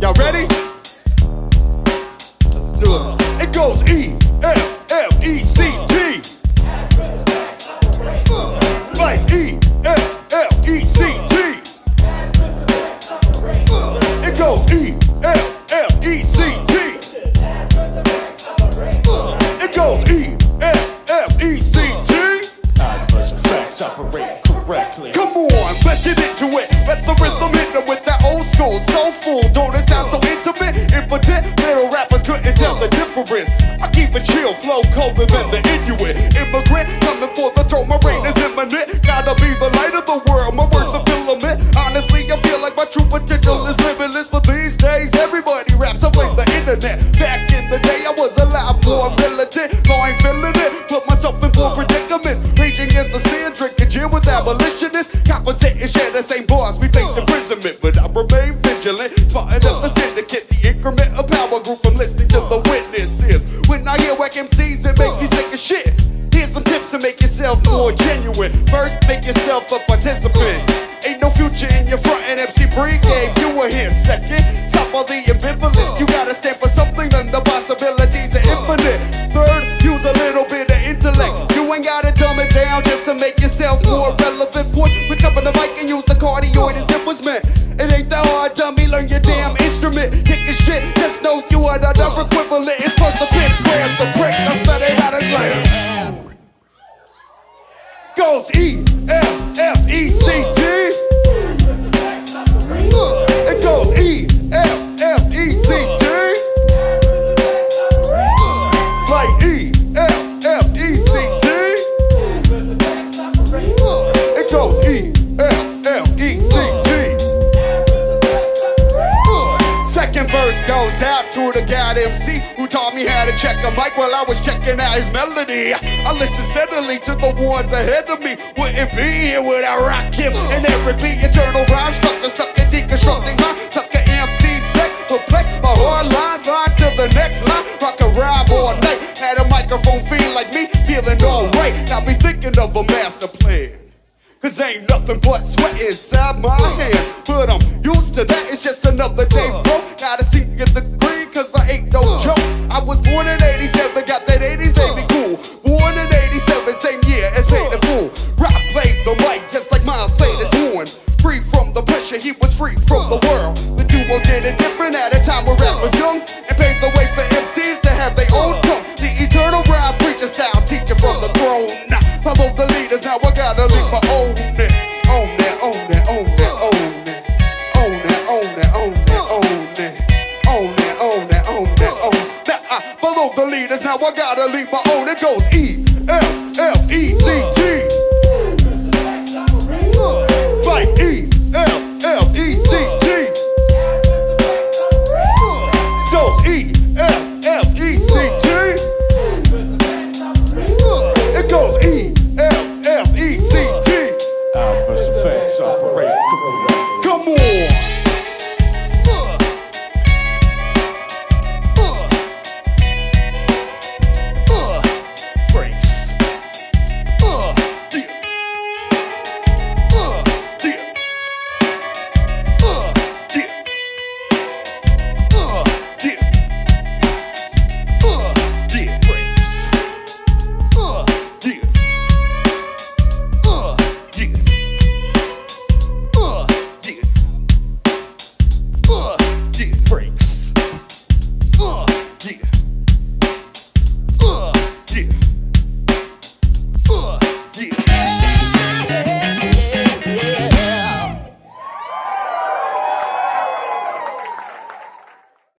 Y'all ready? Let's do it. It goes E, F, F, E, C, G. Like E, F, F, E, C, G. It goes E, F, F, E, C, G. It goes E, F, F, E, C, G. Nine versus operate correctly. Come on, let's get into it. The difference. I keep a chill flow colder than the Inuit. Immigrant coming for the throne. My reign is imminent. Gotta be the light of the world. My words the filament. Honestly, I feel like my true potential is limitless. But these days, everybody raps. I blame the internet. Back in the day, I was a lot more militant. Now I ain't feeling it. Put myself in poor predicaments. Raging against the sin, drinking gin with abolitionists. Coppers share the same bars. We face imprisonment, but I remain vigilant. Spotting up the syndicate, the increment of power grew MCs, it makes me sick of shit. Here's some tips to make yourself more genuine. First, make yourself a participant. Ain't no future in your front and MC pregame. You were here second. Stop all the ambivalence. You gotta stand for something, and the possibilities are infinite. Third, use a little bit of intellect. You ain't gotta dumb it down just to make yourself more relevant. Fourth, pick up the mic and use the cardioid Second verse goes out to the god MC who taught me how to check a mic while I was checking out his melody. I listen steadily to the ones ahead of me. Wouldn't be here without Rakim and Eric B eternal rhyme structure stuck in deconstructing my sucker MCs flex perplex my hard lines line to the next line. Rock a rhyme all night. Had a microphone feel like me, feeling alright. Now be thinking of a master. Cause ain't nothing but sweat inside my hand. But I'm used to that, it's just another day, uh. bro. Gotta sink in the green, cause I ain't no uh. joke. I was born in 87, got that 80s baby uh. cool. Born in 87, same year as Paid in Full. Rock played the mic just like Miles played his horn. Free from the pressure, he was free from the world. Now I gotta leave my own. It goes E, F, F, E, C, T. Like E, F, F, E, C, T. Goes E, F, F, E, C, T. It goes E, F, F, E, C, T. ADDverse Effects operate. Come on.